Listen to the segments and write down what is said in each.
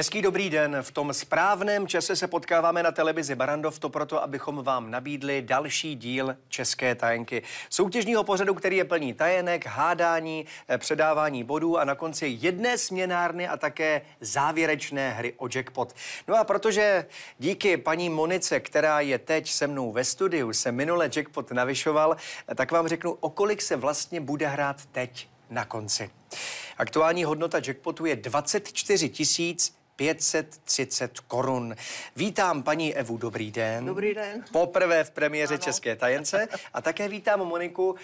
Hezký dobrý den. V tom správném čase se potkáváme na televizi Barandov, to proto, abychom vám nabídli další díl České tajenky. Soutěžního pořadu, který je plný tajenek, hádání, eh, předávání bodů a na konci jedné směnárny a také závěrečné hry o jackpot. No a protože díky paní Monice, která je teď se mnou ve studiu, se minule jackpot navyšoval, eh, tak vám řeknu, o kolik se vlastně bude hrát teď na konci. Aktuální hodnota jackpotu je 24 tisíc 530 korun. Vítám paní Evu, dobrý den. Dobrý den. Poprvé v premiéře ano. České tajence. A také vítám Moniku,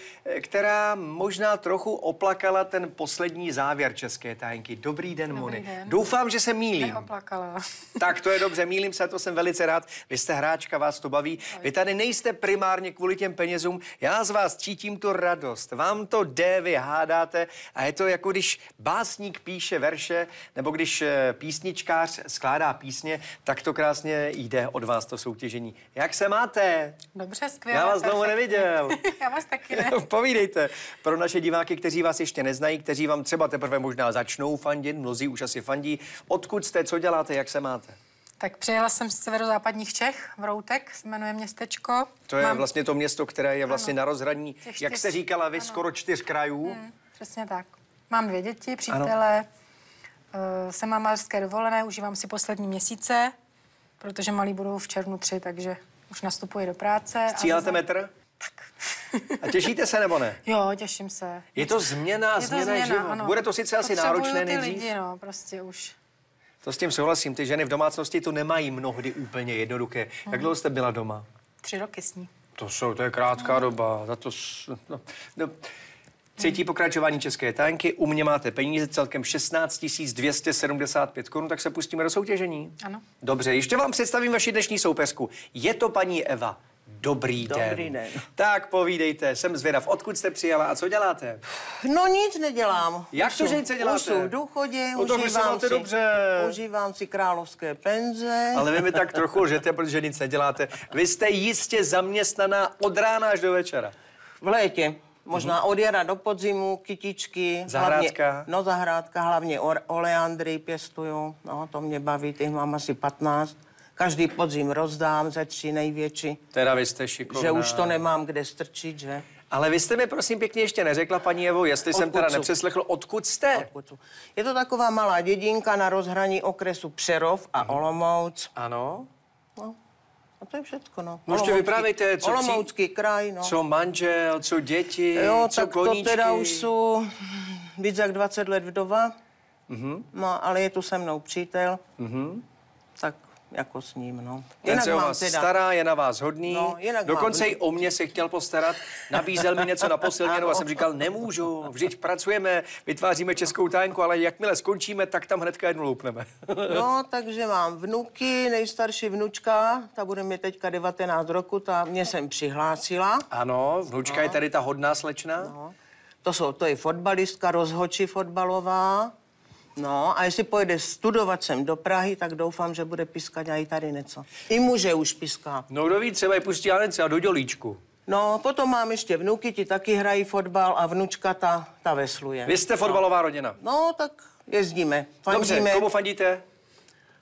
která možná trochu oplakala ten poslední závěr České tajenky. Dobrý den, dobrý Moni. Den. Doufám, že se mílím. Neoplakala. Tak to je dobře, mílím se, to jsem velice rád. Vy jste hráčka, vás to baví. Vy tady nejste primárně kvůli těm penězům. Já z vás cítím tu radost. Vám to jde, vy hádáte a je to jako když básník píše verše, nebo když eh, písnička písničkář skládá písně, tak to krásně jde od vás to soutěžení. Jak se máte? Dobře, skvěle. Já vás dlouho neviděl. Já vás taky ne. Povídejte. Pro naše diváky, kteří vás ještě neznají, kteří vám třeba teprve možná začnou fandit, mnozí už asi fandí. Odkud jste, co děláte, jak se máte? Tak přijela jsem z severozápadních Čech, v Routek, se jmenuje městečko. To je Mám... vlastně to město, které je vlastně ano. na rozhraní, čtyř... jak jste říkala vy, ano. skoro čtyř krajů. Hmm, přesně tak. Mám dvě děti, přítele, ano. Uh, jsem na mařské dovolené, užívám si poslední měsíce, protože malí budou v červnu tři, takže už nastupuji do práce. Stříháte metr? Tak. A těšíte se nebo ne? Jo, těším se. Je to změna, je to změna, změna život. Ano. Bude to sice asi náročné ty lidi, no, prostě už. To s tím souhlasím. Ty ženy v domácnosti to nemají mnohdy úplně jednoduché. Hmm. Jak dlouho jste byla doma? Tři roky s ní. To jsou, to je krátká no. doba. Za to, no, no. Třetí pokračování České tanky. U mě máte peníze celkem 16 275 korun, tak se pustíme do soutěžení. Ano. Dobře, ještě vám představím vaši dnešní soupeřku. Je to paní Eva. Dobrý den. Dobrý den. Tak povídejte, jsem zvědav, odkud jste přijela a co děláte? No nic nedělám. Jak to, že nic děláte? Už jsou v důchodě, no, užívám, si, dobře. užívám si královské penze. Ale vy mi tak trochu lžete, protože nic neděláte. Vy jste jistě zaměstnaná od rána až do večera. V létě. Možná od jara do podzimu, kytičky. Zahrádka. Hlavně, no zahrádka, hlavně oleandry pěstuju. No, to mě baví, těch mám asi 15. Každý podzim rozdám ze tři největší. Teda vy jste šikovná. Že už to nemám kde strčit, že? Ale vy jste mi prosím pěkně ještě neřekla, paní Evo, jestli odkud jsem teda nepřeslechl, odkud jste? Odkud Je to taková malá dědinka na rozhraní okresu Přerov a Olomouc. Ano. No, a to je všecko, no. No ještě vyprávějte, co Olomoucký kraj, no. Co manžel, co děti, jo, co tak koníčky. to teda už jsou víc jak 20 let vdova. Mm-hmm. No, ale je tu se mnou přítel. Mm-hmm. Tak jako s ním, no. Ten jinak se o vás teda... stará, je na vás hodný. No, Dokonce mám... i o mě se chtěl postarat. Nabízel mi něco na posilněnou a jsem říkal, nemůžu, vždyť pracujeme, vytváříme českou tajnku, ale jakmile skončíme, tak tam hnedka jednu loupneme. no, takže mám vnuky, nejstarší vnučka, ta bude mi teďka 19 roku, ta mě jsem přihlásila. Ano, vnučka no. je tady ta hodná slečna. No. To, jsou, to je fotbalistka, rozhoči fotbalová. No a jestli pojede studovat sem do Prahy, tak doufám, že bude pískat i tady něco. I muže už píská. No kdo ví, třeba je pustí ale třeba do dělíčku. No, potom mám ještě vnuky, ti taky hrají fotbal a vnučka ta, ta vesluje. Vy jste fotbalová rodina? No, tak jezdíme, fandíme. Dobře, komu fandíte?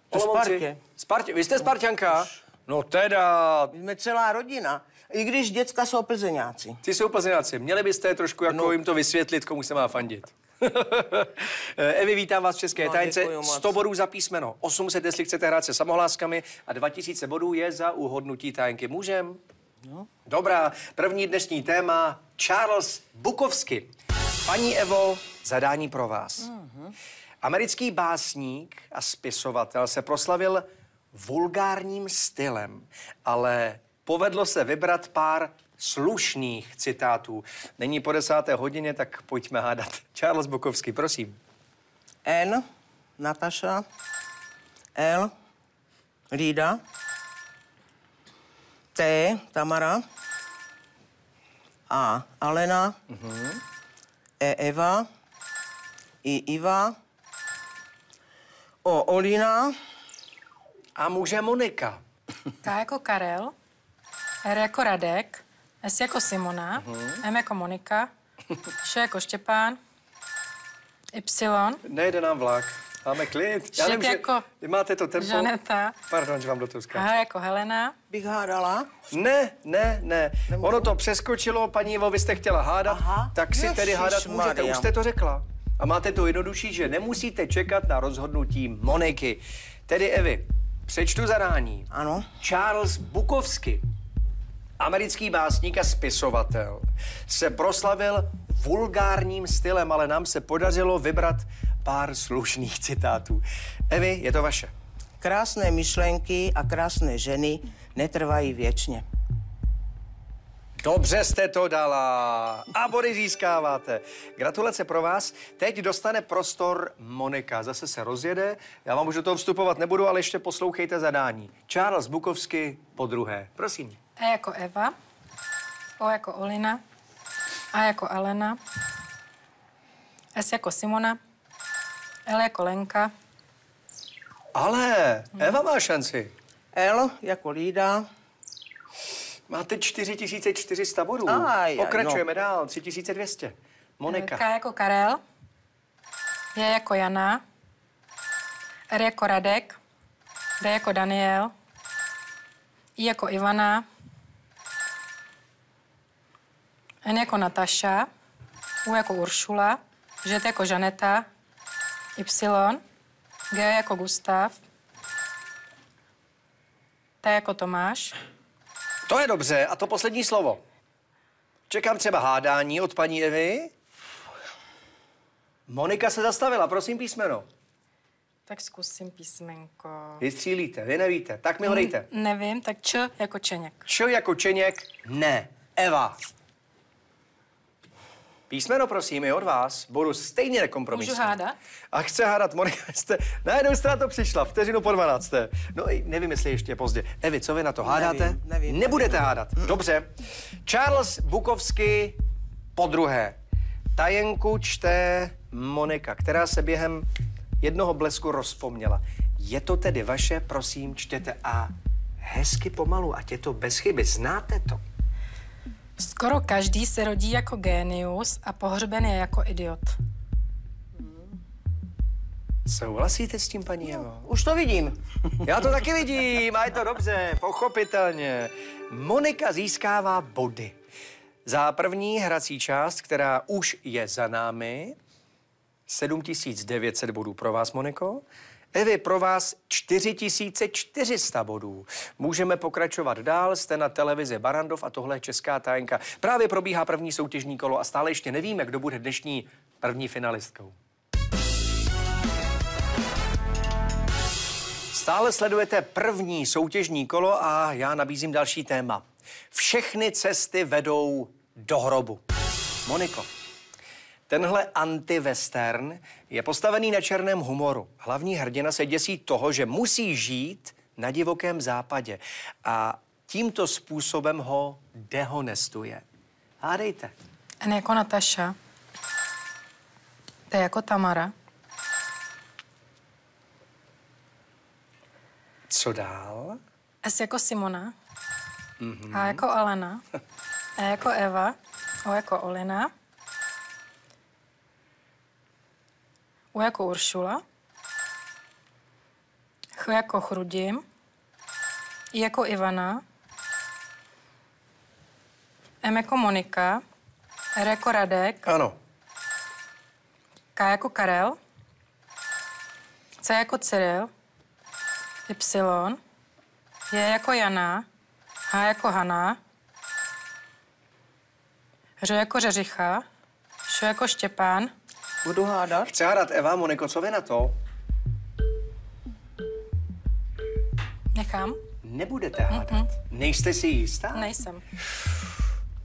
To Spartě. Spartě. Vy jste Spartianka? No teda. My jsme celá rodina. I když děcka jsou plzeňáci. Ty jsou plzeňáci. Měli byste trošku jako no. jim to vysvětlit, komu se má fandit. Evi, vítám vás v České no, tajce. 100 bodů za písmeno, 800, jestli chcete hrát se samohláskami a 2000 bodů je za uhodnutí tajenky. Můžem? No. Dobrá, první dnešní téma Charles Bukovsky. Paní Evo, zadání pro vás. Mm-hmm. Americký básník a spisovatel se proslavil vulgárním stylem, ale povedlo se vybrat pár slušných citátů. Není po desáté hodině, tak pojďme hádat. Charles Bukovský, prosím. N. Nataša. L. Lída. T. Tamara. A. Alena. Mm-hmm. E. Eva. I. Iva. O. Olina. A muže Monika. K jako Karel. R jako Radek. S jako Simona, uh-huh. M jako Monika, Š jako Štěpán, Y. Nejde nám vlak. Máme klid. Já nevím, jako že máte to tempo. Žaneta. Pardon, že vám do toho skáču. Aha, jako Helena. Bych hádala? Ne, ne, ne. Nemůžu. Ono to přeskočilo, paní Ivo, vy jste chtěla hádat, Aha. tak si Ježiš tedy hádat můžete. Maria. Už jste to řekla. A máte to jednodušší, že nemusíte čekat na rozhodnutí Moniky. Tedy Evy, přečtu zadání. Ano. Charles Bukovsky, americký básník a spisovatel, se proslavil vulgárním stylem, ale nám se podařilo vybrat pár slušných citátů. Evi, je to vaše. Krásné myšlenky a krásné ženy netrvají věčně. Dobře jste to dala. A body získáváte. Gratulace pro vás. Teď dostane prostor Monika. Zase se rozjede. Já vám už do toho vstupovat nebudu, ale ještě poslouchejte zadání. Charles Bukovsky po druhé. Prosím. E jako Eva. O jako Olina. A jako Alena. S jako Simona. L jako Lenka. Ale Eva má šanci. L jako Lída. Máte 4400 bodů. Aj, Pokračujeme no. dál, 3200. Monika. K jako Karel. J jako Jana. R jako Radek. D jako Daniel. I jako Ivana. N jako Nataša. U jako Uršula. Ž jako Žaneta. Y. G jako Gustav. T jako Tomáš. To je dobře. A to poslední slovo. Čekám třeba hádání od paní Evy. Monika se zastavila, prosím písmeno. Tak zkusím písmenko. Vy střílíte, vy nevíte. Tak mi ho dejte. nevím, tak Č jako Čeněk. Č jako Čeněk, ne. Eva. Písmeno, prosím, i od vás. Budu stejně nekompromisní. Můžu hádat? A chce hádat, Monika, jste, najednou jste na to přišla, vteřinu po 12. No nevím, jestli ještě pozdě. Evi, co vy na to hádáte? Nevím, nevím. Nebudete nevím. hádat. Dobře. Charles Bukovsky po druhé. Tajenku čte Monika, která se během jednoho blesku rozpomněla. Je to tedy vaše, prosím, čtěte a hezky pomalu, ať je to bez chyby. Znáte to? Skoro každý se rodí jako génius a pohřben je jako idiot. Souhlasíte s tím, paní Evo? No, už to vidím. Já to taky vidím a je to dobře, pochopitelně. Monika získává body. Za první hrací část, která už je za námi, 7900 bodů pro vás, Moniko. Evi, pro vás 4400 bodů. Můžeme pokračovat dál, jste na televizi Barandov a tohle je Česká tajenka. Právě probíhá první soutěžní kolo a stále ještě nevíme, kdo bude dnešní první finalistkou. Stále sledujete první soutěžní kolo a já nabízím další téma. Všechny cesty vedou do hrobu. Moniko, Tenhle anti-western je postavený na černém humoru. Hlavní hrdina se děsí toho, že musí žít na divokém západě a tímto způsobem ho dehonestuje. Hádejte. N jako Nataša. T jako Tamara. Co dál? S jako Simona. Mm-hmm. A jako Alena. E jako Eva. O jako Olina. U jako Uršula. Ch jako Chrudim. I jako Ivana. M jako Monika. R jako Radek. Ano. K jako Karel. C jako Cyril. Y. J jako Jana. H jako Hana. Ř jako Řeřicha. Š jako Štěpán. Budu hádat. Chce hádat Eva, Moniko, co vy na to? Nechám. Nebudete hádat. Mm-hmm. Nejste si jistá? Nejsem.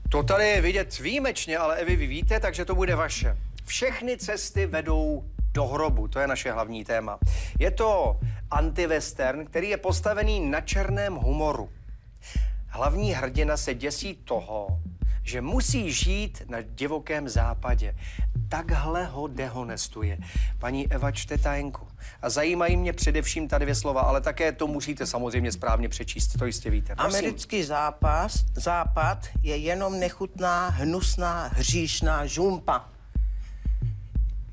To tady je vidět výjimečně, ale Evi, vy víte, takže to bude vaše. Všechny cesty vedou do hrobu, to je naše hlavní téma. Je to anti-western, který je postavený na černém humoru. Hlavní hrdina se děsí toho, že musí žít na divokém západě. Takhle ho dehonestuje. Paní Eva čte tajenku. A zajímají mě především ta dvě slova, ale také to musíte samozřejmě správně přečíst, to jistě víte. Prosím. Americký zápas, západ je jenom nechutná, hnusná, hříšná žumpa.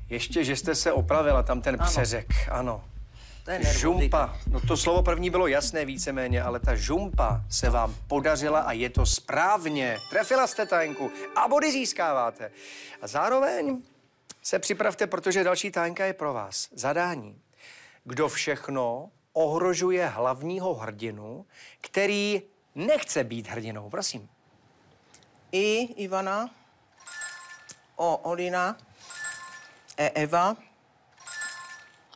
Ještě, že jste se opravila, tam ten Ano. přeřek, ano. To je. Žumpa. No to slovo první bylo jasné víceméně, ale ta žumpa se vám podařila a je to správně. Trefila jste tajnku a body získáváte. A zároveň se připravte, protože další tajnka je pro vás. Zadání. Kdo všechno ohrožuje hlavního hrdinu, který nechce být hrdinou? Prosím. I Ivana, O Olina, E Eva,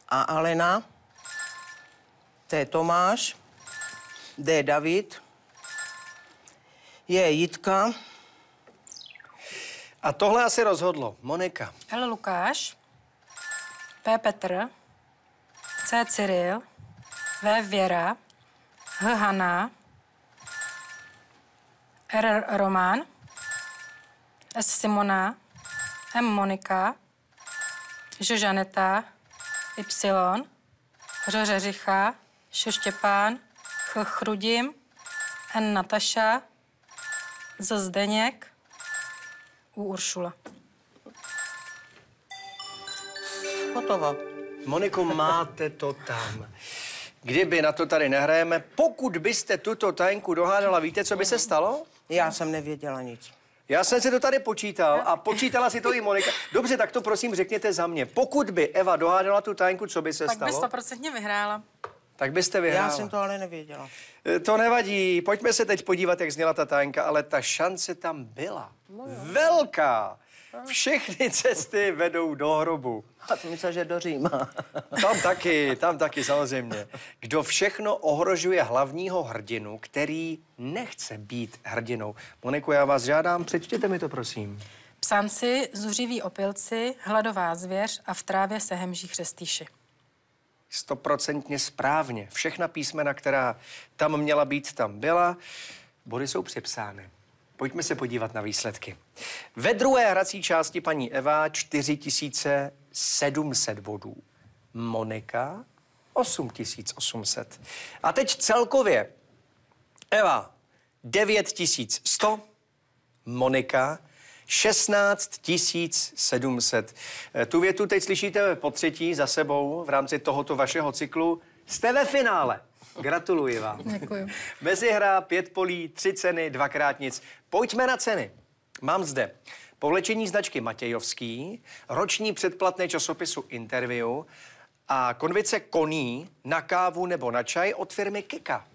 A Alena, T Tomáš, D David, J Jitka, A tohle asi rozhodlo. Monika. L. Lukáš, P. Petr, C. Cyril, V. Věra, H. Hana, R. Román, S. Simona, M. Monika, Ž. Žaneta, Y. Ř. Řeřicha, Š. Štěpán, Ch. Chrudim, N. Nataša, Z. Zdeněk, U. Uršula. hotovo. Moniko, máte to tam. Kdyby na to tady nehrajeme, pokud byste tuto tajenku dohádala, víte, co by se stalo? Já jsem nevěděla nic. Já jsem si to tady počítal a počítala si to i Monika. Dobře, tak to prosím řekněte za mě. Pokud by Eva dohádala tu tajenku, co by se Tak by stalo? stoprocentně vyhrála. Tak byste vyhrála. Já jsem to ale nevěděla. E, To nevadí, pojďme se teď podívat, jak zněla ta tajenka, ale ta šance tam byla. Velká. Všechny cesty vedou do hrobu. A jsem myslel, že do Říma. Tam taky, tam taky samozřejmě. Kdo všechno ohrožuje hlavního hrdinu, který nechce být hrdinou. Moniko, já vás žádám, přečtěte mi to, prosím. Psanci, zuřiví opilci, hladová zvěř a v trávě se hemží chřestýši. Stoprocentně správně. Všechna písmena, která tam měla být, tam byla. Body jsou přepsány. Pojďme se podívat na výsledky. Ve druhé hrací části paní Eva 4700 bodů. Monika 8800. A teď celkově Eva 9100, Monika 16 700. Eh, Tu větu teď slyšíte po třetí za sebou v rámci tohoto vašeho cyklu. Jste ve finále. Gratuluji vám. Děkuji. Mezihra, pět polí, tři ceny, dvakrát nic. Pojďme na ceny. Mám zde povlečení značky Matějovský, roční předplatné časopisu Interview a konvice koní na kávu nebo na čaj od firmy Kika.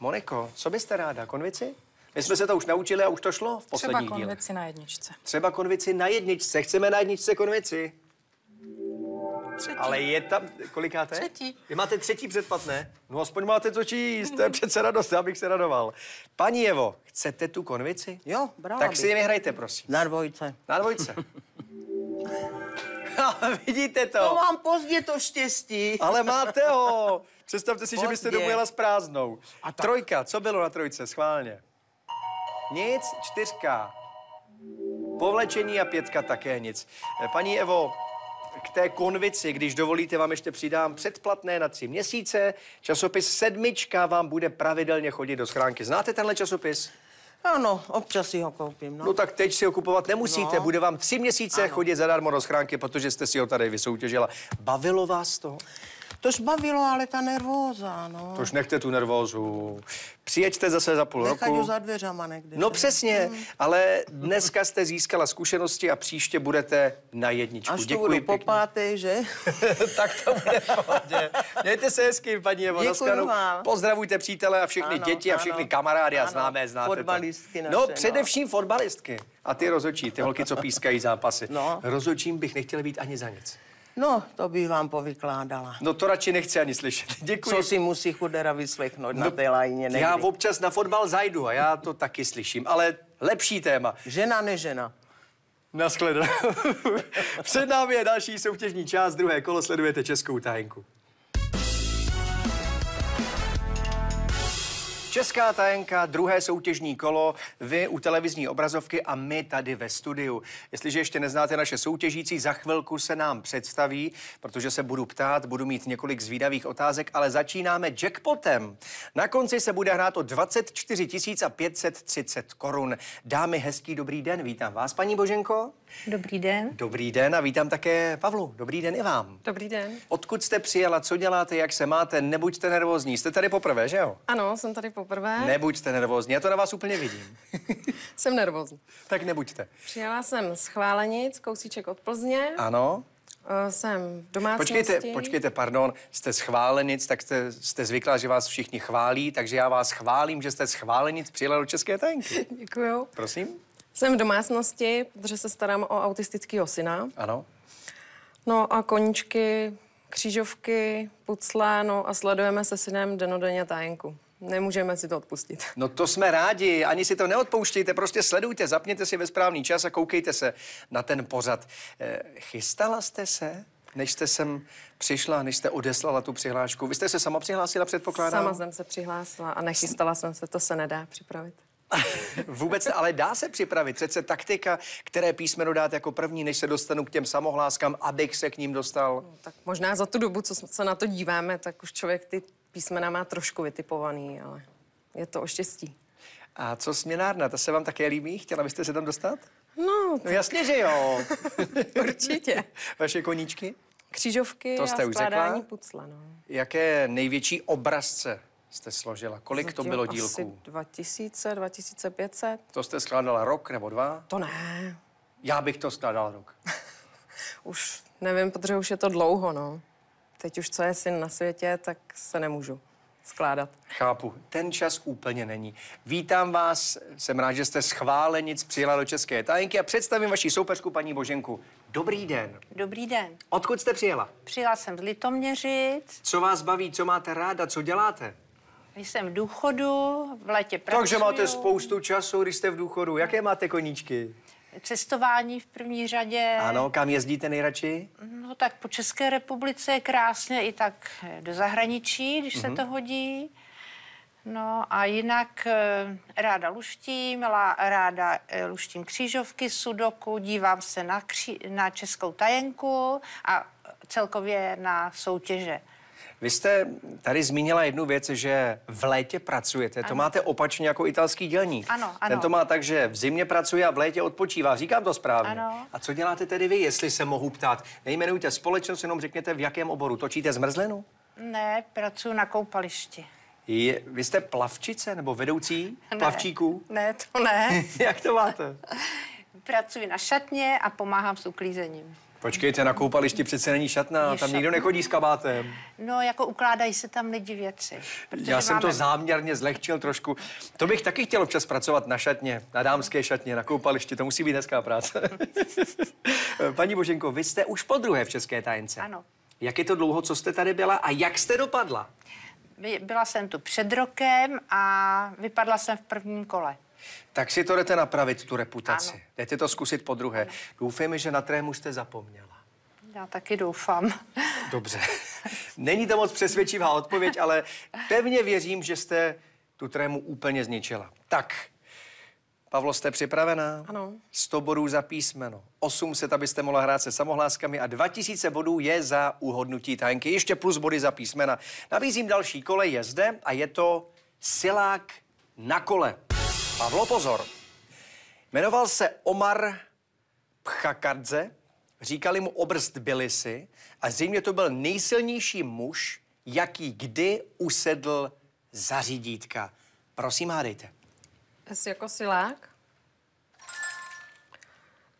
Moniko, co byste ráda? Konvici? My jsme se to už naučili a už to šlo v Třeba posledních dílech. konvici na jedničce. Třeba konvici na jedničce. Chceme na jedničce konvici. Třetí. Ale je tam, kolikáte? Třetí. Vy máte třetí předplatné? No aspoň máte to číst, to je přece radost, já bych se radoval. Paní Evo, chcete tu konvici? Jo, brala Tak si ji vyhrajte, prosím. Na dvojce. Na dvojce. Vidíte To to? mám pozdě to štěstí. Ale máte ho. Představte si, že byste Pozdě. domů jela s prázdnou. A tak- Trojka, co bylo na trojce, schválně? Nic, čtyřka. Povlečení a pětka také nic. Eh, Paní Evo, k té konvici, když dovolíte, vám ještě přidám předplatné na tři měsíce. Časopis Sedmička vám bude pravidelně chodit do schránky. Znáte tenhle časopis? Ano, občas si ho koupím, no. No tak teď si ho kupovat nemusíte, No. bude vám tři měsíce Ano. chodit zadarmo do schránky, protože jste si ho tady vysoutěžila. Bavilo vás to? Tož bavilo, ale ta nervóza, no. To už nechte tu nervózu. Přijeďte zase za půl Nechať roku. za dveřama někde. No přesně, ale dneska jste získala zkušenosti a příště budete na jedničku. Až to Děkuji budu po pěkně. páté, že? tak to bude v pohodě. Mějte se hezky, paní Evo. Pozdravujte přítele a všechny Ano, děti a ano. všechny kamarády a Ano, známé, znáte fotbalistky to. naše, No no. především fotbalistky. A ty rozhodčí, ty holky, co pískají zápasy. No. Rozhodčím bych nechtěl být ani za nic. No, to bych vám povykládala. No to radši nechci ani slyšet. Děkuji. Co si musí chudera vyslechnout na té lajně někdy. No, Já občas na fotbal zajdu a já to taky slyším, ale lepší téma. Žena, nežena. Naschledanou. Před námi je další soutěžní část, druhé kolo, sledujete Českou tajenku. Česká tajenka, druhé soutěžní kolo, vy u televizní obrazovky a my tady ve studiu. Jestliže ještě neznáte naše soutěžící, za chvilku se nám představí, protože se budu ptát, budu mít několik zvídavých otázek, ale začínáme jackpotem. Na konci se bude hrát o 24 530 korun. Dámy, hezký dobrý den, vítám vás, paní Boženko. Dobrý den. Dobrý den a vítám také Pavlu. Dobrý den i vám. Dobrý den. Odkud jste přijela, co děláte, jak se máte, nebuďte nervózní. Jste tady poprvé, že jo? Ano, jsem tady poprvé. Nebuďte nervózní, já to na vás úplně vidím. jsem nervózní. tak nebuďte. Přijela jsem z Chválenic, kousíček od Plzně. Ano. Uh, jsem v domácnosti. Počkejte, počkejte, pardon, jste schválenic, tak jste, jste zvyklá, že vás všichni chválí, takže já vás chválím, že jste schválenic přijela do České tajenky. Děkuju. Prosím? Jsem v domácnosti, protože se starám o autistického syna. Ano. No a koníčky, křížovky, pucle, no a sledujeme se synem denodenně tajenku. Nemůžeme si to odpustit. No to jsme rádi, ani si to neodpouštějte, prostě sledujte, zapněte si ve správný čas a koukejte se na ten pořad. Eh, chystala jste se, než jste sem přišla, než jste odeslala tu přihlášku? Vy jste se sama přihlásila, předpokládám? Sama jsem se přihlásila a nechystala jsem se, to se nedá připravit. Vůbec, ale dá se připravit. Přece taktika, které písmeno dát jako první, než se dostanu k těm samohláskám, abych se k ním dostal. No, tak možná za tu dobu, co se na to díváme, tak už člověk ty písmena má trošku vytipovaný, ale je to o štěstí. A co směnárna, ta se vám také líbí? Chtěla byste se tam dostat? No, tak... no jasně, že jo. Určitě. Vaše koníčky? Křížovky to jste a už skládání řekla? pucle, no. Jaké největší obrazce jste složila? Kolik Zatím to bylo dílků? Asi 2000, 2500. To jste skládala rok nebo dva? To ne. Já bych to skládal rok. už nevím, protože už je to dlouho, no. Teď už co je syn na světě, tak se nemůžu skládat. Chápu, ten čas úplně není. Vítám vás, jsem rád, že jste schválenic přijela do České tajenky a představím vaši soupeřku paní Boženku. Dobrý den. Dobrý den. Odkud jste přijela? Přijela jsem z Litoměřic. Co vás baví, co máte ráda, co děláte? Jsem v důchodu, v létě pracuji. Takže máte spoustu času, když jste v důchodu. Jaké máte koníčky? Cestování v první řadě. Ano, kam jezdíte nejradši? No tak po České republice je krásně i tak do zahraničí, když mm-hmm. se Mhm. to hodí. No a jinak eh, ráda luštím, ráda eh, luštím křížovky, sudoku, dívám se na, kří, na českou tajenku a celkově na soutěže. Vy jste tady zmínila jednu věc, že v létě pracujete. To Ano. máte opačně jako italský dělník. Ano, ano. Ten to má tak, že v zimě pracuje a v létě odpočívá. Říkám to správně. Ano. A co děláte tedy vy, jestli se mohu ptát? Nejmenujte společnost, jenom řekněte, v jakém oboru. Točíte zmrzlinu? Ne, pracuji na koupališti. Je, vy jste plavčice nebo vedoucí Ne. plavčíků? Ne, to ne. Jak to máte? Pracuji na šatně a pomáhám s uklízením. Počkejte, na koupališti přece není šatná, Je tam nikdo nechodí s kabátem. No, jako ukládají se tam lidi věci. Já jsem to máme- záměrně zlehčil trošku. To bych taky chtěl občas pracovat na šatně, na dámské šatně, na koupališti, to musí být hezká práce. Paní Boženko, vy jste už po druhé v České tajence. Ano. Jak je to dlouho, co jste tady byla a jak jste dopadla? By- Byla jsem tu před rokem a vypadla jsem v prvním kole. Tak si to jdete napravit, tu reputaci. Ano. Jdete to zkusit po druhé. Doufejme, že na trému jste zapomněla. Já taky doufám. Dobře. Není to moc přesvědčivá odpověď, ale pevně věřím, že jste tu trému úplně zničila. Tak, Pavlo, jste připravená? Ano. 100 bodů za písmeno, 800, abyste mohla hrát se samohláskami a 2000 bodů je za uhodnutí tajenky. Ještě plus body za písmena. Nabízím další kole, je zde a je to silák na kole. Pavlo, pozor. Jmenoval se Omar Pchakardze, říkali mu obrst Bilisy a zřejmě to byl nejsilnější muž, jaký kdy usedl za řídítka. Prosím, hádejte. S jako silák.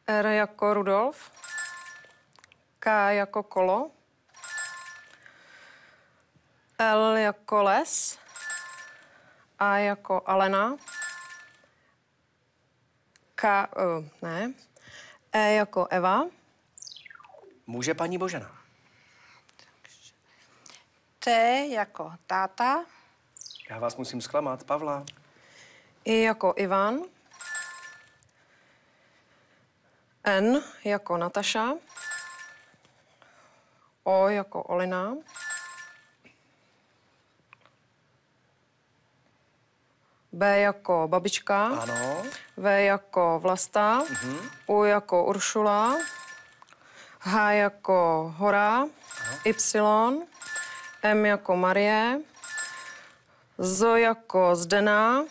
R jako Rudolf. K jako kolo. L jako les. A jako Alena. K, uh, ne. E jako Eva. Může paní Božena. T jako táta, Já vás musím zklamat, Pavla. I jako Ivan. N jako Nataša. O jako Olina. B jako babička. Ano. V jako Vlasta. Uh-huh. U jako Uršula. H jako Hora. Y. M jako Marie. Z jako Zdena.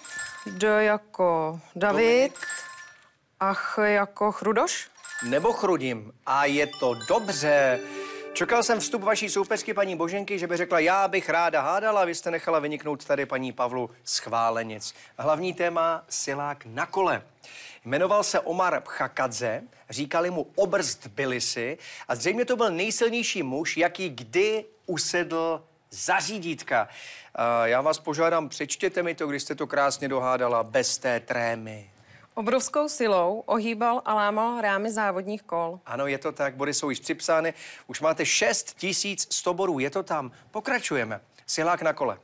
D jako David. A Ch jako Chrudoš. Nebo Chrudim. A je to dobře. Čekal jsem vstup vaší soupeřky paní Boženky, že by řekla, já bych ráda hádala, vy jste nechala vyniknout tady paní Pavlu schválenic. Hlavní téma silák na kole. Jmenoval se Omar Pchakadze, říkali mu Obrst Bilisi a zřejmě to byl nejsilnější muž, jaký kdy usedl za řídítka. Já vás požádám, přečtěte mi to, když jste to krásně dohádala, bez té trémy. Obrovskou silou ohýbal a lámal rámy závodních kol. Ano, je to tak, body jsou již připsány. Už máte 6100 bodů, je to tam. Pokračujeme. Silák na kole.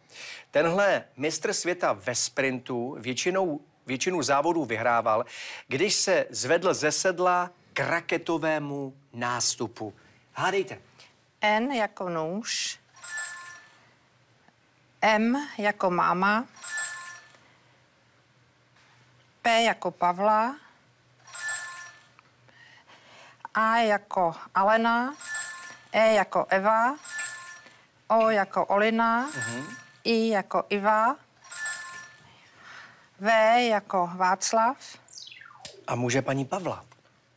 Tenhle mistr světa ve sprintu většinou, většinu závodů vyhrával, když se zvedl ze sedla k raketovému nástupu. Hádejte. N jako nůž, M jako máma, P jako Pavla, A jako Alena, E jako Eva, O jako Olina, uh-huh. I jako Iva, V jako Václav. A může paní Pavla?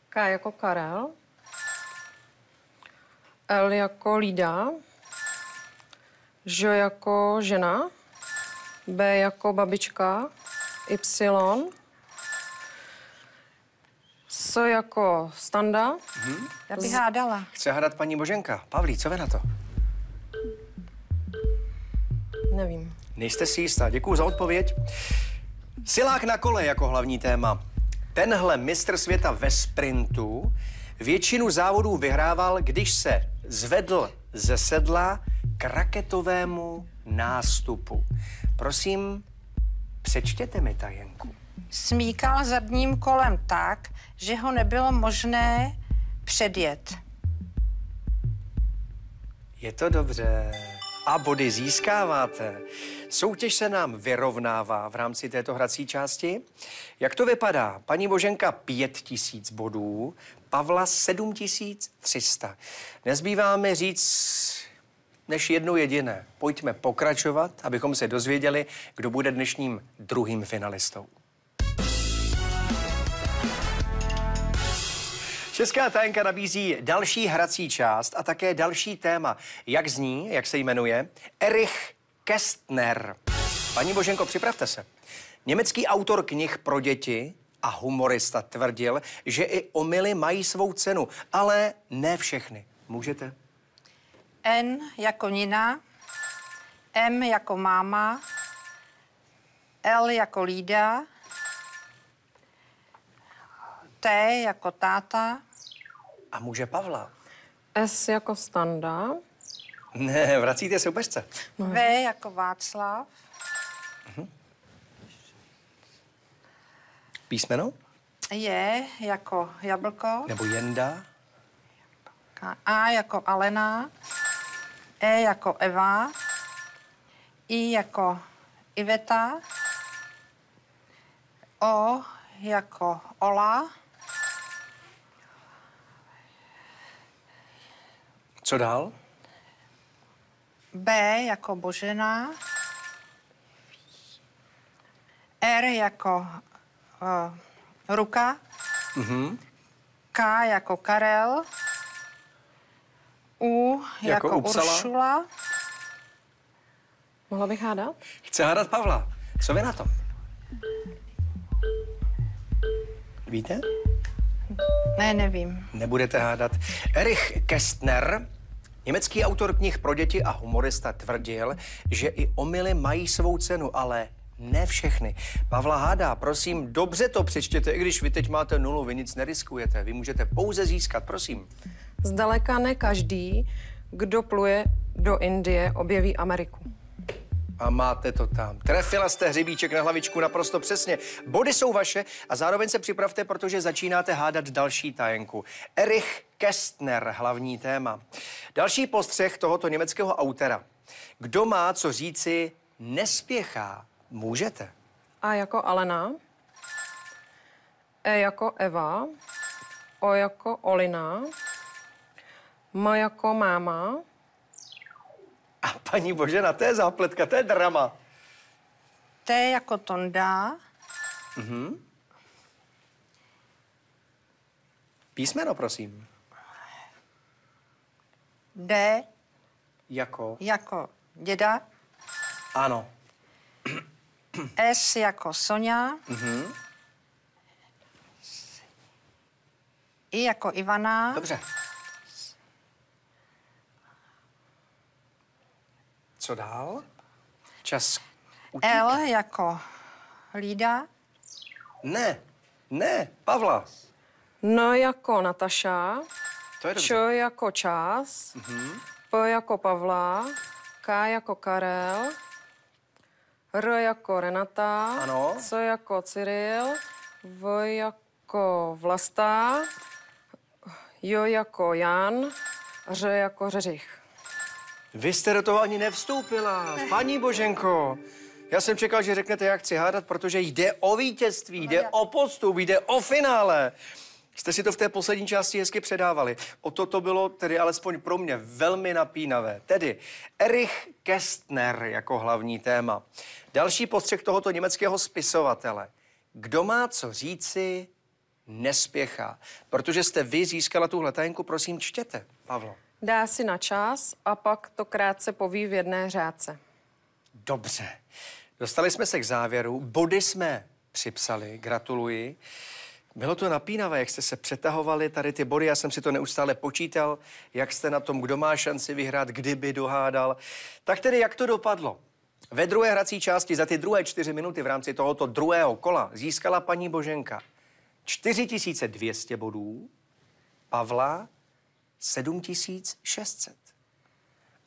K jako Karel, L jako Lída, Ž jako žena, B jako babička, Y, S jako standa. Hmm. Já bych hádala. Chce hádat paní Boženka. Pavlí, co vy na to? Nevím. Nejste si jistá. Děkuji za odpověď. Silák na kole jako hlavní téma. Tenhle mistr světa ve sprintu většinu závodů vyhrával, když se zvedl ze sedla k raketovému nástupu. Prosím, přečtěte mi tajenku. Smíkal zadním kolem tak, že ho nebylo možné předjet. Je to dobře. A body získáváte. Soutěž se nám vyrovnává v rámci této hrací části. Jak to vypadá? Paní Boženka 5000 bodů, Pavla 7300. Nezbývá mi říct než jedno jediné. Pojďme pokračovat, abychom se dozvěděli, kdo bude dnešním druhým finalistou. Česká tajenka nabízí další hrací část a také další téma. Jak zní, jak se jmenuje? Erich Kästner. Paní Boženko, připravte se. Německý autor knih pro děti a humorista tvrdil, že i omily mají svou cenu, ale ne všechny. Můžete? N jako Nina, M jako máma, L jako Lída, T jako táta. A může Pavla? S jako standa. Ne, vracíte soupeřce. No. V jako Václav. Uh-huh. Písmeno? Je jako jablko. Nebo jenda? A jako Alena. E jako Eva. I jako Iveta. O jako Ola. Co dál? B jako Božena. R jako uh, ruka. Mm-hmm. K jako Karel. U jako, jako Uršula. Mohla bych hádat? Chce hádat Pavla. Co vy na to? Víte? Ne, nevím. Nebudete hádat. Erich Kästner, německý autor knih pro děti a humorista, tvrdil, že i omily mají svou cenu, ale ne všechny. Pavla hádá, prosím, dobře to přečtěte, i když vy teď máte nulu, vy nic neriskujete. Vy můžete pouze získat, prosím. Zdaleka ne každý, kdo pluje do Indie, objeví Ameriku. A máte to tam. Trefila jste hřebíček na hlavičku naprosto přesně. Body jsou vaše a zároveň se připravte, protože začínáte hádat další tajenku. Erich Kästner, hlavní téma. Další postřeh tohoto německého autora. Kdo má co říci, nespěchá. Můžete. A jako Alena. E jako Eva. O jako Olina. M jako máma. A paní Božena, to je zápletka, to je drama. T jako Tonda. Písmeno, prosím. D Jako? jako děda. Ano. S jako Sonja. I jako Ivana. Dobře. Co dál? Čas utíká. L jako Lída. Ne, ne, Pavla. N jako Nataša. To je Č dobře. jako Čás. P jako Pavla. K jako Karel. R jako Renata. Ano. C jako Cyril. V jako Vlasta. J jako Jan. Ř jako Řeřich. Vy jste do toho ani nevstoupila. Paní Boženko, já jsem čekal, že řeknete, jak chci hádat, protože jde o vítězství, jde o postup, jde o finále. Jste si to v té poslední části hezky předávali. O to to bylo tedy alespoň pro mě velmi napínavé. Tedy Erich Kästner jako hlavní téma. Další postřeh tohoto německého spisovatele. Kdo má co říci, nespěchá. Protože jste vy získala tuhle tajenku, prosím, čtěte, Pavlo. Dá si na čas a pak to krátce poví v jedné řádce. Dobře. Dostali jsme se k závěru. Body jsme připsali. Gratuluji. Bylo to napínavé, jak jste se přetahovali tady ty body. Já jsem si to neustále počítal, jak jste na tom, kdo má šanci vyhrát, kdyby dohádal. Tak tedy, jak to dopadlo? Ve druhé hrací části za ty druhé čtyři minuty v rámci tohoto druhého kola získala paní Boženka 4200 bodů, Pavla 7600.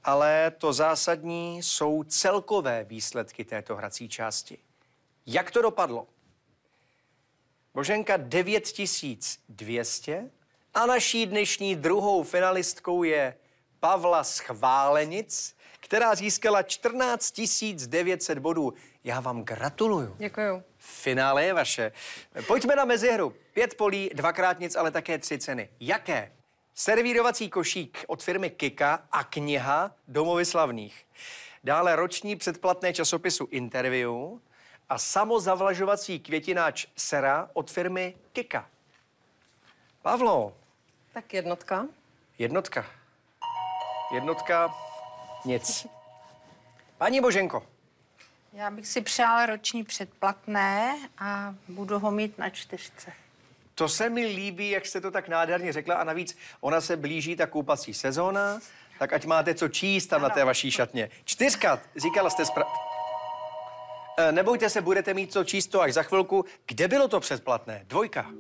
Ale to zásadní jsou celkové výsledky této hrací části. Jak to dopadlo? Boženka 9200 a naší dnešní druhou finalistkou je Pavla Schválenic, která získala 14 900 bodů. Já vám gratuluju. Děkuju. Finále je vaše. Pojďme na mezihru. Pět polí, dvakrát nic, ale také tři ceny. Jaké? Servírovací košík od firmy Kika a kniha Domovy slavných. Dále roční předplatné časopisu Interview a samozavlažovací květináč Sera od firmy Kika. Pavlo, Tak jednotka. jednotka. Jednotka, nic. Paní Boženko, Já bych si přála roční předplatné a budu ho mít na čtyřce. To se mi líbí, jak jste to tak nádherně řekla a navíc ona se blíží ta koupací sezóna, tak ať máte co číst tam na té vaší šatně. Čtyřka, říkala jste spra... E, nebojte se, budete mít co číst to až za chvilku. Kde bylo to předplatné? Dvojka.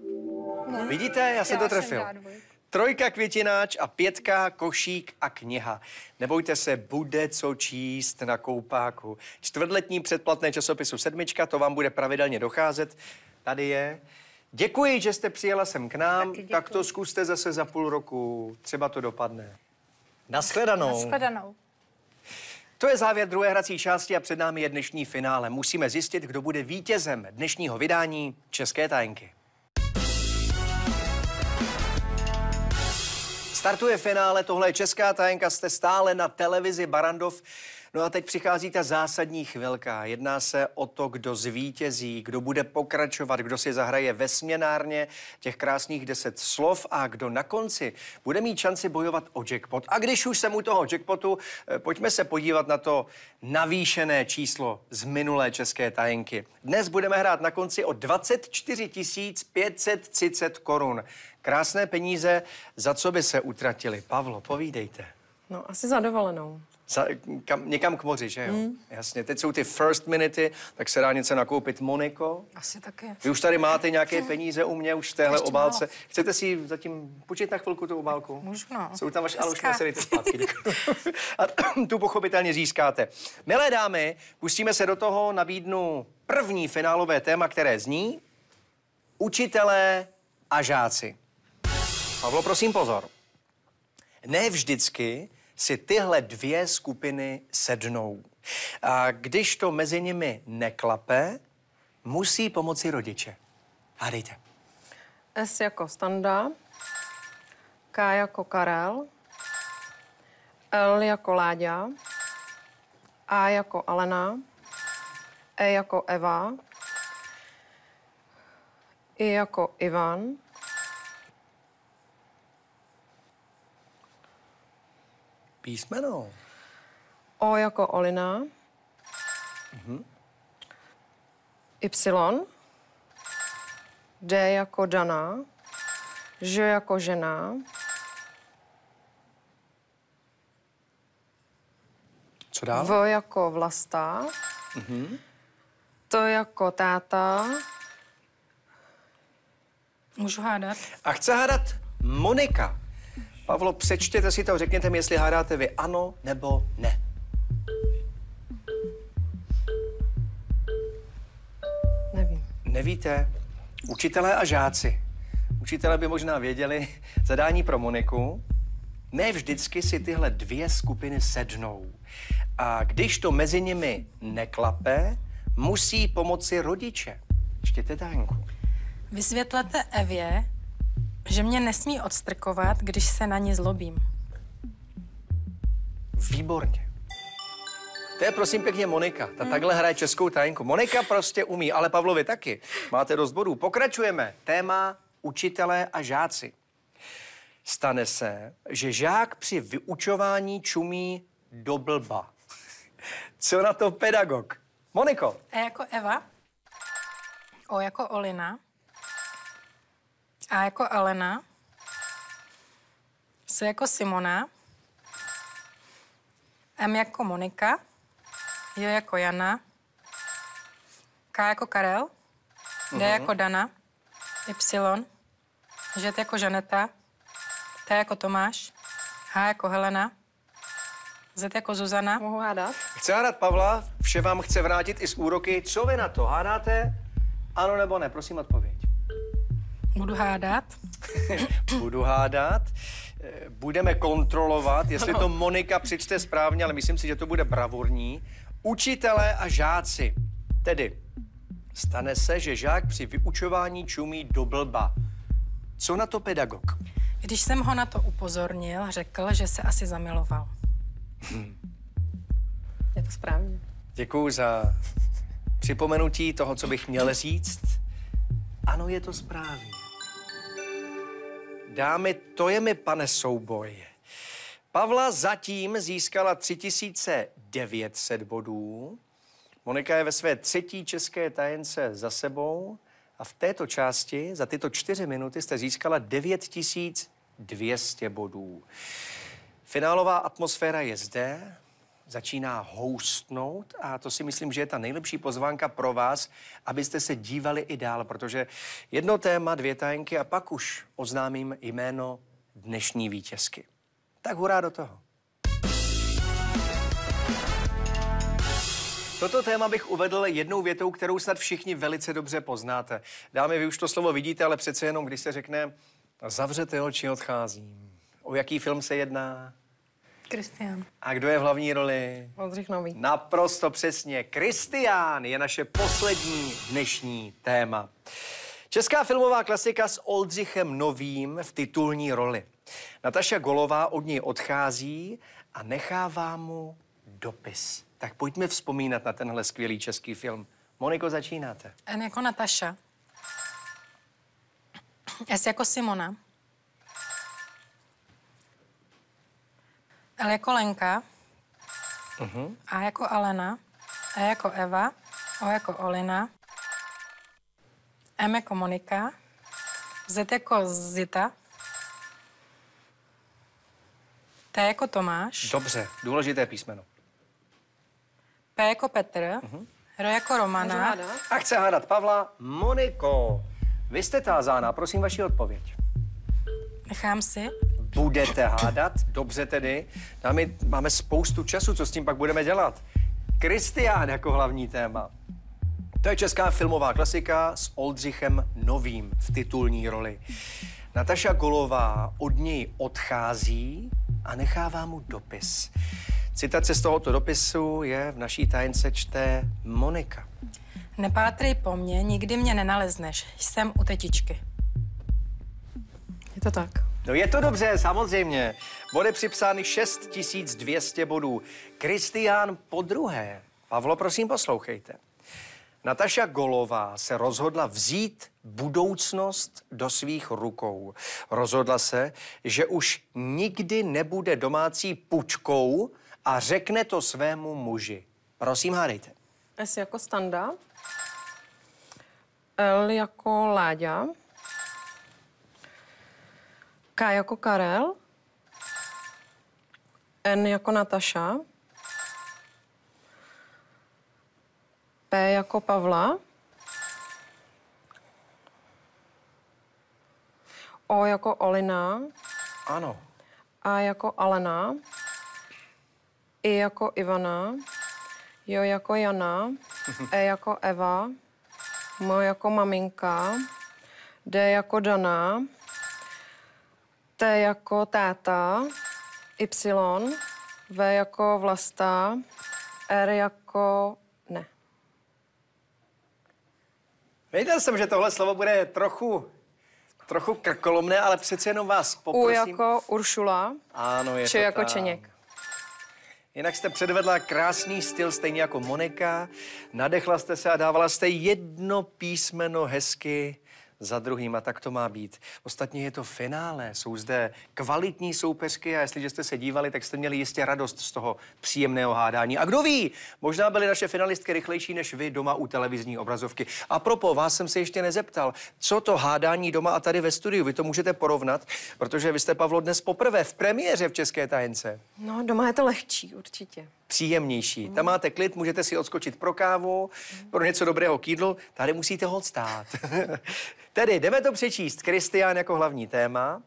Vidíte, já jsem to jsem trefil. dvojku. Trojka květináč a pětka košík a kniha. Nebojte se, bude co číst na koupáku. Čtvrtletní předplatné časopisu Sedmička, to vám bude pravidelně docházet. Tady je. Děkuji, že jste přijela sem k nám. Tak to zkuste zase za půl roku. Třeba to dopadne. Naschledanou. Nashledanou. To je závěr druhé hrací části a před námi je dnešní finále. Musíme zjistit, kdo bude vítězem dnešního vydání České tajenky. Startuje finále, tohle je Česká tajenka, jste stále na televizi Barandov. No a teď přichází ta zásadní chvilka. Jedná se o to, kdo zvítězí, kdo bude pokračovat, kdo si zahraje ve směnárně těch krásných deset slov a kdo na konci bude mít šanci bojovat o jackpot. A když už jsem u toho jackpotu, eh, pojďme se podívat na to navýšené číslo z minulé české tajenky. Dnes budeme hrát na konci o 24 530 korun. Krásné peníze, za co by se utratili? Pavlo, povídejte. No, asi za dovolenou. Za, kam, někam k moři, že jo? Mm. Jasně, teď jsou ty first minuty, tak se dá něco nakoupit. Moniko, Asi taky. vy už tady máte nějaké peníze u mě, už v téhle Ještě obálce. málo. Chcete si zatím počít na chvilku tu obálku? Můžu, no. Jsou tam vaše, ale už Hezká. se dejte zpátky. A tu pochopitelně získáte. Milé dámy, pustíme se do toho, nabídnu první finálové téma, které zní Učitelé a žáci. Pavlo, prosím pozor. Ne vždycky si tyhle dvě skupiny sednou. A když to mezi nimi neklape, musí pomoci rodiče? Hádejte. S jako Standa, K jako Karel, L jako Láďa, A jako Alena, E jako Eva, I jako Ivan, Písmeno. O jako Olina, Y, D jako Dana, Ž jako žena, Co dál? V jako Vlasta, T jako táta, Můžu hádat? A chce hádat Monika. Pavlo, přečtěte si to, řekněte mi, jestli hádáte vy ano nebo ne. nevím. Nevíte? Učitelé a žáci. Učitelé by možná věděli zadání pro Moniku. Ne vždycky si tyhle dvě skupiny sednou. A když to mezi nimi neklape, musí pomoci rodiče. Čtěte Dánku. Vysvětlete Evě, že mě nesmí odstrkovat, když se na ní zlobím. Výborně. To je prosím pěkně Monika. Ta takhle hraje českou tajenku. Monika prostě umí, ale Pavlovi taky. Máte dost bodů. Pokračujeme. Téma učitelé a žáci. Stane se, že žák při vyučování čumí do blba. Co na to pedagog? Moniko, E jako Eva, O jako Olina, A jako Alena, S jako Simona, M jako Monika, J jako Jana, K jako Karel, D jako Dana, Y, Ž jako Žaneta, T jako Tomáš, H jako Helena, Z jako Zuzana, Mohu hádat? chce hádat Pavla, vše vám chce vrátit i z úroky. Co vy na to? Hádáte? Ano nebo ne? Prosím odpověď. Budu hádat. Budu hádat. Eh, Budeme kontrolovat, jestli to Monika přečte správně, ale myslím si, že to bude bravurní. Učitelé a žáci. Tedy stane se, že žák při vyučování čumí do blba. Co na to pedagog? Když jsem ho na to upozornil, řekl, že se asi zamiloval. Je to správně. Děkuji za připomenutí toho, co bych měl říct. Ano, je to správně. Dámy, to je mi, pane souboj. Pavla zatím získala 3900 bodů. Monika je ve své třetí české tajence za sebou a v této části za tyto čtyři minuty jste získala 9200 bodů. Finálová atmosféra je zde, začíná houstnout a to si myslím, že je ta nejlepší pozvánka pro vás, abyste se dívali i dál, protože jedno téma, dvě tajenky a pak už oznámím jméno dnešní vítězky. Tak hurá do toho. Toto téma bych uvedl jednou větou, kterou snad všichni velice dobře poznáte. Dámy, vy už to slovo vidíte, ale přece jenom, když se řekne zavřete oči, odcházím. O jaký film se jedná? Kristian. A kdo je v hlavní roli? Oldřich Nový. Naprosto přesně. Kristián je naše poslední dnešní téma. Česká filmová klasika s Oldřichem Novým v titulní roli. Nataša Golová od něj odchází a nechává mu dopis. Tak pojďme vzpomínat na tenhle skvělý český film. Moniko, začínáte. N jako Nataša. S jako Simona. L jako Lenka. A jako Alena. E jako Eva. O jako Olina. M jako Monika. Z jako Zita. T jako Tomáš. Dobře, důležité písmeno. P jako Petr. R jako Romana. A chce hádat Pavla. Moniko, vy jste tázána, prosím vaši odpověď. Nechám si. Budete hádat? Dobře tedy. Dámy, máme spoustu času, co s tím pak budeme dělat. Kristián jako hlavní téma. To je česká filmová klasika s Oldřichem Novým v titulní roli. Nataša Golová od něj odchází a nechává mu dopis. Citace z tohoto dopisu je v naší tajence čte Monika. Nepátrej po mně, nikdy mě nenalezneš. Jsem u tetičky. Je to tak. No je to dobře, samozřejmě. Bude připsány 6200 bodů. Kristián po druhé. Pavlo, prosím, poslouchejte. Nataša Golová se rozhodla vzít budoucnost do svých rukou. Rozhodla se, že už nikdy nebude domácí pučkou a řekne to svému muži. Prosím, hádejte. S jako Standa. L jako Láďa. K jako Karel. N jako Nataša. P jako Pavla. O jako Olina. Ano. A jako Alena. I jako Ivana. Jo jako Jana. E jako Eva. M jako maminka. D jako Dana. T jako táta. Y. V jako Vlasta. R jako ne. Věděl jsem, že tohle slovo bude trochu, trochu krkolomné, ale přece jenom vás poprosím. U jako Uršula. Ano, je Č to jako tam. Čeněk. Jinak jste předvedla krásný styl, stejně jako Monika. Nadechla jste se a dávala jste jedno písmeno hezky za druhým a tak to má být. Ostatně je to finále, jsou zde kvalitní soupeřky a jestliže jste se dívali, tak jste měli jistě radost z toho příjemného hádání. A kdo ví, možná byly naše finalistky rychlejší než vy doma u televizní obrazovky. A propo, vás jsem se ještě nezeptal, co to hádání doma a tady ve studiu, vy to můžete porovnat, protože vy jste, Pavlo, dnes poprvé v premiéře v České tajence No, doma je to lehčí, určitě. Příjemnější. Tam máte klid, můžete si odskočit pro kávu, pro něco dobrého k jídlu, tady musíte hod stát. Tedy jdeme to přečíst. Kristián jako hlavní téma.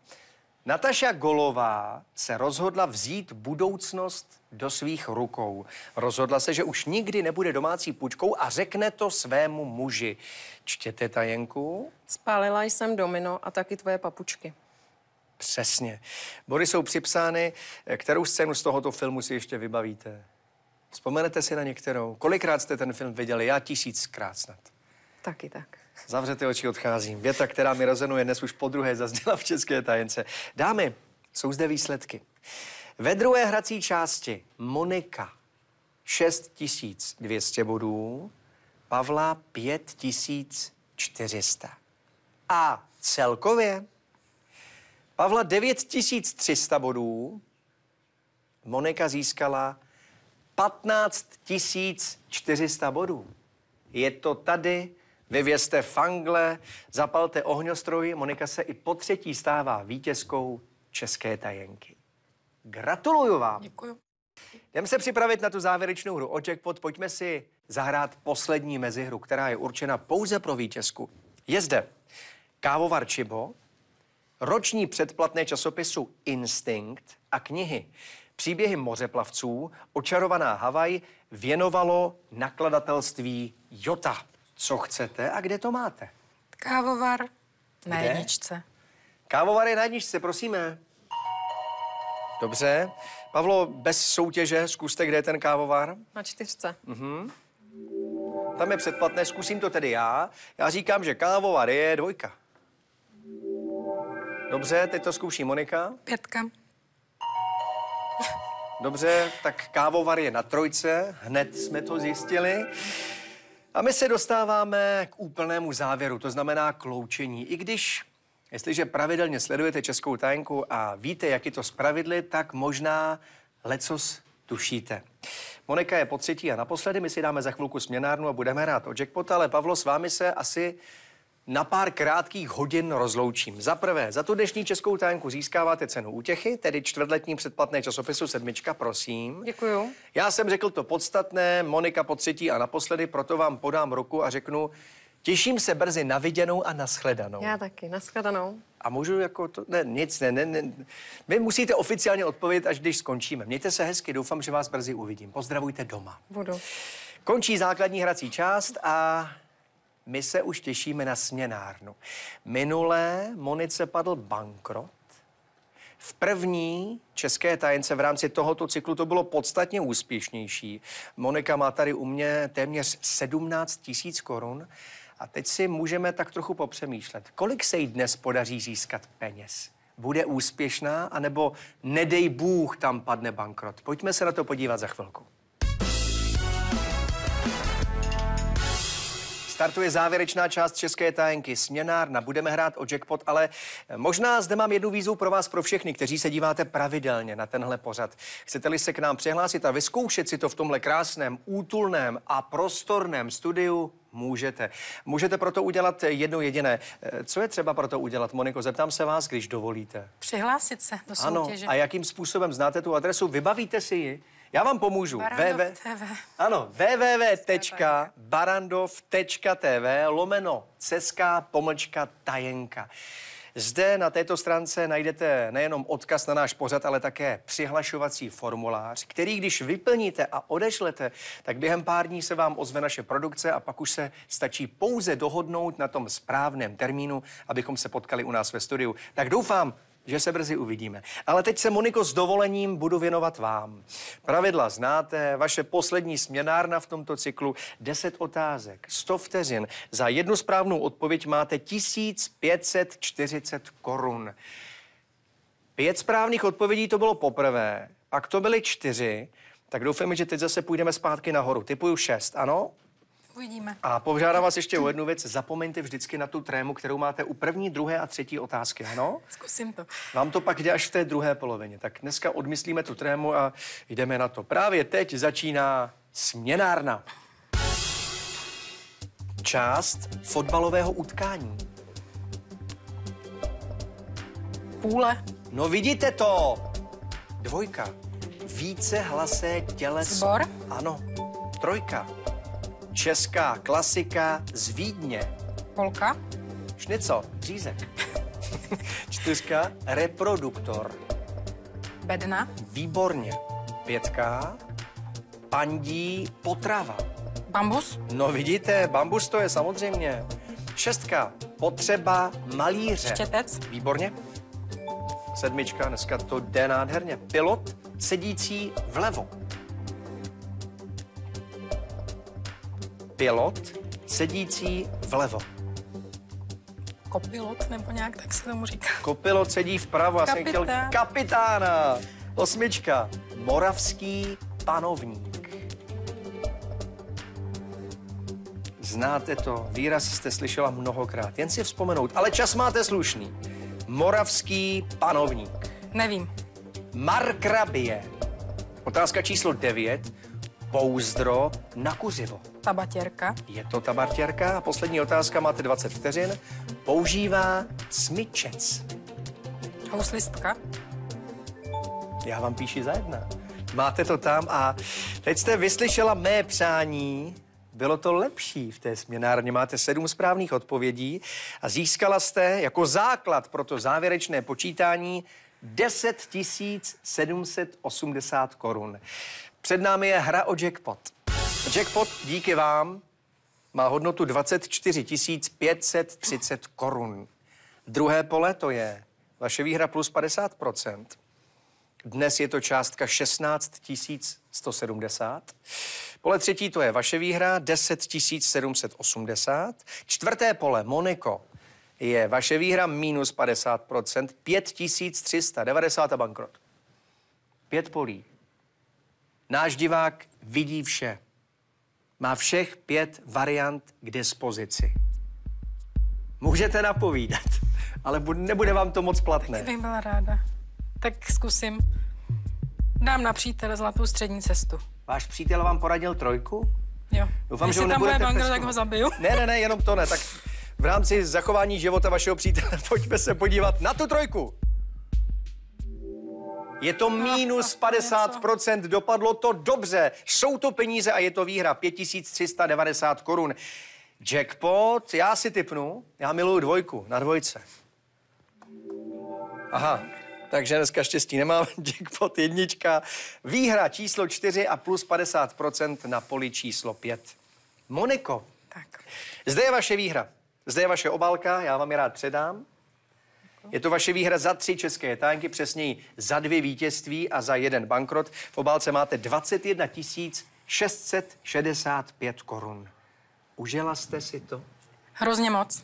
Nataša Golová se rozhodla vzít budoucnost do svých rukou. Rozhodla se, že už nikdy nebude domácí půjčkou a řekne to svému muži. Čtěte tajenku? Spálila jsem domino a taky tvoje papučky. Přesně. Body jsou připsány. Kterou scénu z tohoto filmu si ještě vybavíte? Vzpomenete si na některou? Kolikrát jste ten film viděli? Já tisíckrát snad. Taky tak. Zavřete oči, odcházím. Věta, která mi rezonuje dnes už po druhé, zazněla v České tajence. Dámy, jsou zde výsledky. Ve druhé hrací části Monika 6200 bodů, Pavla 5400. A celkově Pavla 9300 bodů, Monika získala 15 400 bodů. Je to tady, vyvězte fangle, zapalte ohňostroj, Monika se i po třetí stává vítězkou České tajenky. Gratuluju vám. Děkuju. Jdeme se připravit na tu závěrečnou hru o jackpot. Pojďme si zahrát poslední mezihru, která je určena pouze pro vítězku. Je zde kávovar Čibo, roční předplatné časopisu Instinct a knihy Příběhy mořeplavců, očarovaná Havaj věnovalo nakladatelství Jota. Co chcete a kde to máte? Kávovar na Kde? jedničce. Kávovar je na jedničce, prosíme. Dobře. Pavlo, bez soutěže zkuste, kde je ten kávovar. Na čtyřce. Tam je předplatné, zkusím to tedy já. Já říkám, že kávovar je dvojka. Dobře, teď to zkouší Monika. Pětka. Dobře, tak kávovar je na trojce, hned jsme to zjistili. A my se dostáváme k úplnému závěru, to znamená k loučení. I když, jestliže pravidelně sledujete Českou tajenku a víte, jak je to z pravidly, tak možná lecos tušíte. Monika je po třetí a naposledy, my si dáme za chvilku směnárnu a budeme hrát o jackpot, ale Pavlo, s vámi se asi na pár krátkých hodin rozloučím. Za prvé, za tu dnešní českou tajenku získáváte cenu útěchy, tedy čtvrtletní předplatné časopisu Sedmička, prosím. Děkuju. Já jsem řekl to podstatné, Monika po třetí a naposledy, proto vám podám ruku a řeknu, těším se brzy na viděnou a nashledanou. Já taky. Naschledanou. A můžu jako to, ne, nic, ne, ne, ne. Vy musíte oficiálně odpovědět, až když skončíme. Mějte se hezky, doufám, že vás brzy uvidím. Pozdravujte doma. Budu. Končí základní hrací část a my se už těšíme na směnárnu. Minulé Monice padl bankrot, v první české tajence v rámci tohoto cyklu to bylo podstatně úspěšnější. Monika má tady u mě téměř 17 tisíc korun. A teď si můžeme tak trochu popřemýšlet, kolik se jí dnes podaří získat peněz? Bude úspěšná, anebo nedej Bůh tam padne bankrot? Pojďme se na to podívat za chvilku. Startuje závěrečná část České tajenky Směnárna. Budeme hrát o jackpot, ale možná zde mám jednu výzvu pro vás, pro všechny, kteří se díváte pravidelně na tenhle pořad. Chcete-li se k nám přihlásit a vyzkoušet si to v tomhle krásném, útulném a prostorném studiu, Můžete. Můžete proto udělat jedno jediné. Co je třeba proto udělat, Moniko? Zeptám se vás, když dovolíte. Přihlásit se do soutěže. Ano, a jakým způsobem znáte tu adresu? Vybavíte si ji? Já vám pomůžu. Barandov TV. Ano, www.barandov.tv lomeno ceská pomlčka tajenka. Zde na této stránce najdete nejenom odkaz na náš pořad, ale také přihlašovací formulář, který když vyplníte a odešlete, tak během pár dní se vám ozve naše produkce a pak už se stačí pouze dohodnout na tom správném termínu, abychom se potkali u nás ve studiu. Tak doufám, že se brzy uvidíme. Ale teď se, Moniko, s dovolením budu věnovat vám. Pravidla znáte, vaše poslední směnárna v tomto cyklu, 10 otázek, 100 vteřin. Za jednu správnou odpověď máte 1540 korun. Pět správných odpovědí to bylo poprvé, pak to byly čtyři, tak doufám, že teď zase půjdeme zpátky nahoru. Typuju šest, ano? Uvidíme. A požádám vás ještě o jednu věc. Zapomeňte vždycky na tu trému, kterou máte u první, druhé a třetí otázky, ano? Zkusím to. Vám to pak jde až v té druhé polovině. Tak dneska odmyslíme tu trému a jdeme na to. Právě teď začíná směnárna. Část fotbalového utkání. Půle. No vidíte to! Dvojka. Více hlasé těles. Zbor. Ano. Trojka. Česká klasika z Vídně. Polka. Šnico, řízek. Čtyřka, reproduktor. Bedna. Výborně. Pětka, pandí, potrava. Bambus. No vidíte, bambus to je samozřejmě. Šestka, potřeba malíře. Štětec. Výborně. Sedmička, dneska to jde nádherně. Pilot, sedící vlevo. Pilot sedící vlevo. Kopilot, nebo nějak tak se tomu říká. Kopilot sedí vpravo, já jsem chtěl kapitána. Osmička, moravský panovník. Znáte to, výraz jste slyšela mnohokrát, jen si vzpomenout, ale čas máte slušný. Moravský panovník. Nevím. Markrabie. Otázka číslo 9 pouzdro na kuřivo. Tabatěrka. Je to tabatěrka. A poslední otázka, máte 20 vteřin. Používá smyčec. Houslistka. Já vám píši za jedna. Máte to tam a teď jste vyslyšela mé přání. Bylo to lepší v té směnárně. Máte sedm správných odpovědí a získala jste jako základ pro to závěrečné počítání 10 780 korun. Před námi je hra o jackpot. Jackpot díky vám má hodnotu 24 530 korun. Druhé pole to je vaše výhra plus 50% Dnes je to částka 16 170. Pole třetí to je vaše výhra 10 780. Čtvrté pole Moniko je vaše výhra minus 50% 5 390 a bankrot. Pět polí. Náš divák vidí vše. Má všech pět variant k dispozici. Můžete napovídat, ale nebude vám to moc platné. Tak bych byla ráda. Tak zkusím. Dám na přítele zlatou střední cestu. Váš přítel vám poradil trojku? Jo. Doufám, Jestli že ho tam bude bankro, tak ho zabiju. Ne, ne, ne, jenom to ne. Tak v rámci zachování života vašeho přítele pojďme se podívat na tu trojku. Je to minus 50%, dopadlo to dobře. Jsou to peníze a je to výhra 5390 korun. Jackpot, já si typnu, já miluju dvojku na dvojce. Aha, takže dneska štěstí nemám. Jackpot jednička. Výhra číslo 4 a plus 50% na poli číslo 5. Moniko. Tak. Zde je vaše výhra. Zde je vaše obálka, já vám ji rád předám. Je to vaše výhra za tři české tánky, přesněji za dvě vítězství a za jeden bankrot. V obálce máte 21 665 korun. Užila jste si to? Hrozně moc.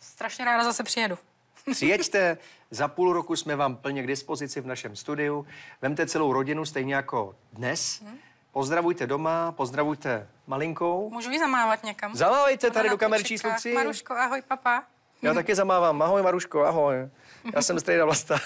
Strašně ráda zase přijedu. Přijeďte, za půl roku jsme vám plně k dispozici v našem studiu. Vemte celou rodinu stejně jako dnes. Pozdravujte doma, pozdravujte malinkou. Můžu ji zamávat někam? Zamávejte tady do kamery čeká. číslo 3. Maruško, ahoj, papa. Já taky zamávám. Ahoj, Maruško, ahoj. Já jsem Strejda Vlasta.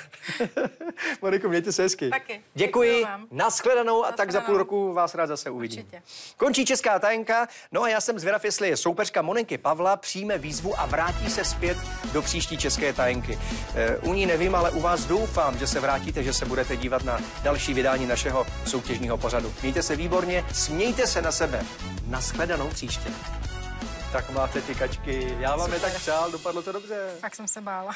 Mariko, mějte se hezky. Taky. Děkuji, Děkuju vám. naschledanou a tak za půl roku vás rád zase uvidím. Určitě. Končí Česká tajenka, no a já jsem zvědav, jestli soupeřka Moniky Pavla přijme výzvu a vrátí se zpět do příští České tajenky. E, u ní nevím, ale u vás doufám, že se vrátíte, že se budete dívat na další vydání našeho soutěžního pořadu. Mějte se výborně, smějte se na sebe. Naschledanou příště. Tak máte ty kačky. Já vám je tak přál, dopadlo to dobře. Fakt jsem se bála.